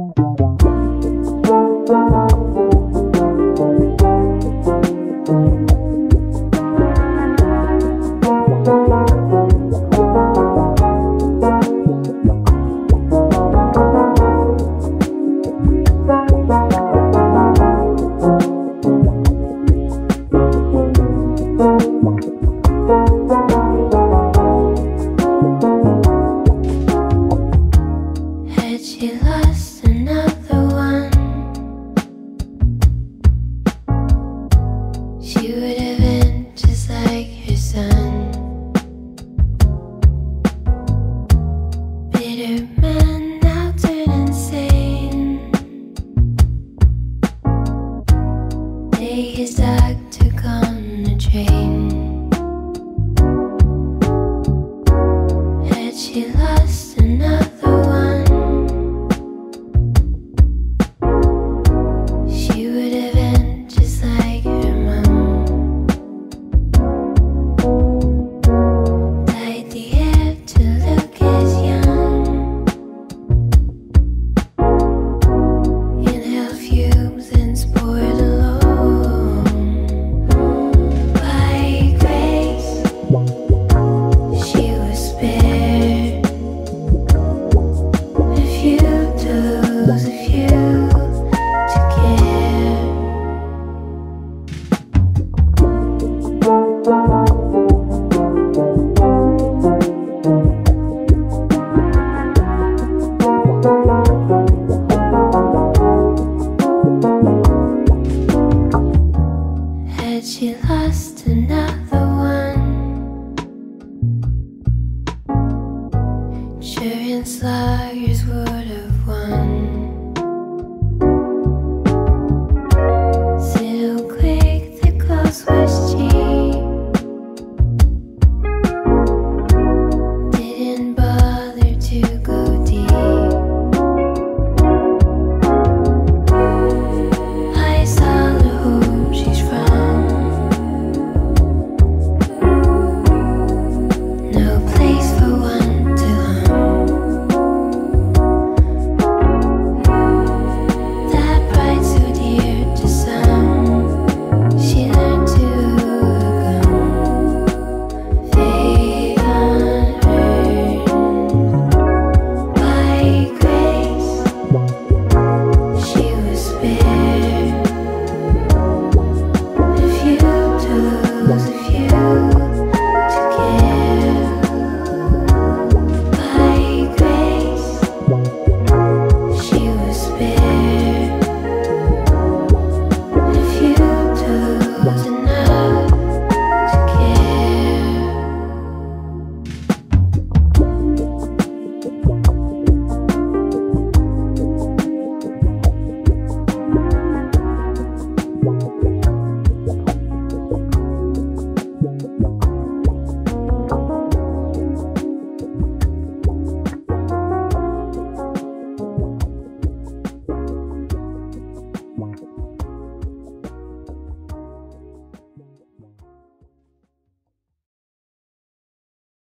Had she lost enough his dog took on the train. Had she lost? said she lost another one. Insurance lawyers.